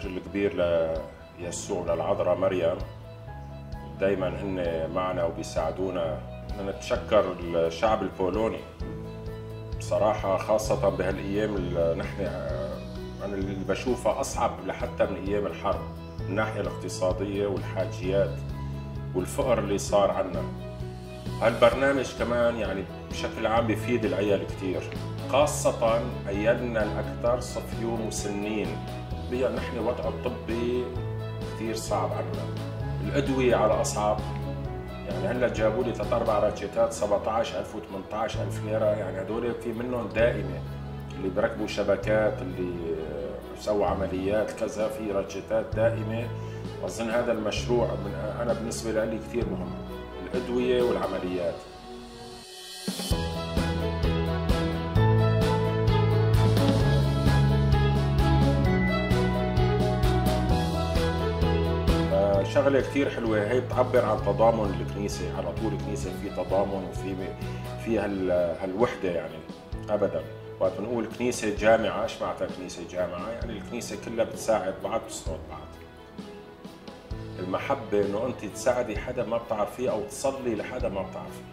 الشكر الكبير ليسوع وللعذراء مريم. دايما هن معنا وبيساعدونا. نتشكر الشعب البولوني بصراحة خاصة بهالأيام اللي نحن أنا اللي بشوفها أصعب لحتى من أيام الحرب من الناحية الاقتصادية والحاجيات والفقر اللي صار عنا. هالبرنامج كمان يعني بشكل عام بيفيد العيال كثير خاصة عيالنا الأكثر صفيون وسنين. بيا نحن وضع الطبي كثير صعب عنا. الأدوية على أصعب. يعني هلأ جابوا لي ثلاث أربع راتشيتات 17000 و18000 ليرة. يعني هدول في منهم دائمة. اللي بركبوا شبكات اللي سووا عمليات كذا في راتشيتات دائمة. أظن هذا المشروع من أنا بالنسبة لي كثير مهم. الأدوية والعمليات. شغلة كثير حلوة. هي بتعبر عن تضامن الكنيسة. على طول الكنيسة في تضامن وفي في هالوحدة يعني. أبدا. وقت بنقول كنيسة جامعة إيش معناتها كنيسة جامعة؟ يعني الكنيسة كلها بتساعد بعض بتسند بعض. المحبة إنه أنت تساعدي حدا ما بتعرفيه أو تصلي لحدا ما بتعرفيه.